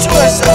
choice